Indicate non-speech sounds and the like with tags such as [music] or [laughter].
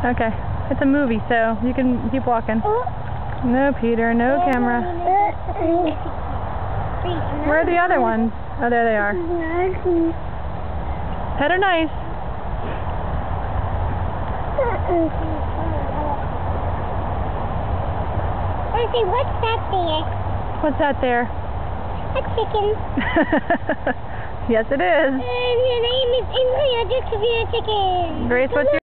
Okay. It's a movie, so you can keep walking. No, Peter. No camera. Where are the other ones? Oh, there they are. Pet are nice. Lucy, what's that there? What's that there? A chicken. [laughs] yes, it is. And your name is India, just to be a chicken. Grace, what's your